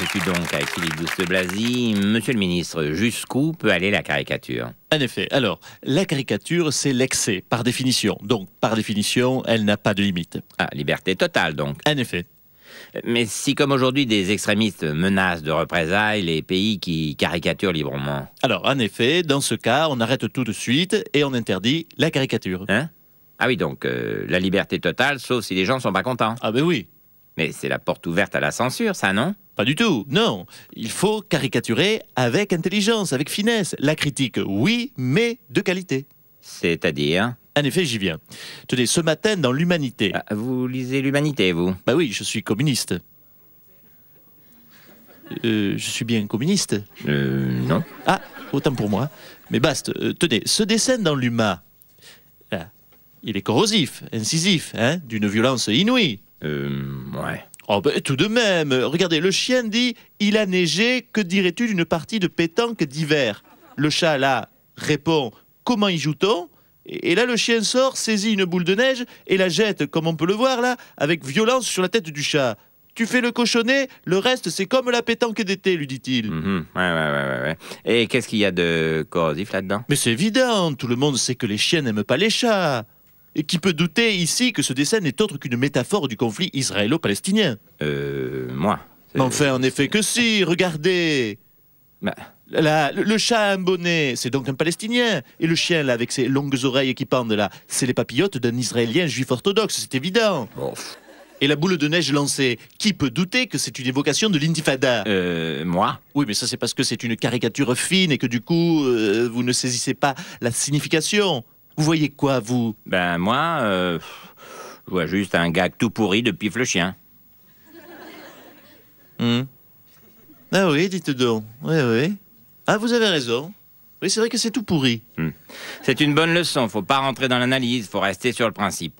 m'expliques donc avec Philippe Douce Blasi. Monsieur le ministre, jusqu'où peut aller la caricature En effet, alors, la caricature, c'est l'excès, par définition. Donc, par définition, elle n'a pas de limite. Ah, liberté totale donc. En effet. Mais si comme aujourd'hui des extrémistes menacent de représailles les pays qui caricaturent librement, Alors, en effet, dans ce cas, on arrête tout de suite et on interdit la caricature. hein? Ah oui, donc euh, la liberté totale, sauf si les gens sont pas contents. Ah ben oui, Mais c'est la porte ouverte à la censure, ça, non? Pas du tout, non. Il faut caricaturer avec intelligence, avec finesse. La critique, oui, mais de qualité. C'est-à-dire En effet, j'y viens. Tenez, ce matin, dans l'Humanité. Ah, Vous lisez l'humanité, vous? Bah oui, je suis communiste. Euh, je suis bien communiste. Euh, non. Ah, autant pour moi. Mais baste, euh, tenez, ce dessin dans l'humain, ah, il est corrosif, incisif, hein, d'une violence inouïe. Euh, ouais. Oh ben, tout de même, regardez, le chien dit « Il a neigé, que dirais-tu d'une partie de pétanque d'hiver ?» Le chat, là, répond « Comment y joue-t-on ?» Et là, le chien sort, saisit une boule de neige et la jette, comme on peut le voir là, avec violence sur la tête du chat. Tu fais le cochonnet, le reste c'est comme la pétanque d'été, lui dit-il. Ouais, ouais, ouais, ouais. Et qu'est-ce qu'il y a de corrosif là-dedans? Mais c'est évident, tout le monde sait que les chiens n'aiment pas les chats. Et qui peut douter ici que ce dessin n'est autre qu'une métaphore du conflit israélo-palestinien Euh, moi. Enfin, en effet que si, regardez Bah, Là, le, le chat a un bonnet, c'est donc un Palestinien. Et le chien, là, avec ses longues oreilles qui pendent, là, c'est les papillotes d'un Israélien juif orthodoxe, c'est évident. bon. Et la boule de neige lancée, qui peut douter que c'est une évocation de l'intifada? Euh, moi Oui, mais ça, c'est parce que c'est une caricature fine et que du coup, euh, vous ne saisissez pas la signification. Vous voyez quoi, vous? Ben, moi, euh, je vois juste un gag tout pourri de pif le chien. Hmm. Ah oui, dites donc. Oui, oui. Ah, vous avez raison. Oui, c'est vrai que c'est tout pourri. C'est une bonne leçon, faut pas rentrer dans l'analyse, faut rester sur le principe.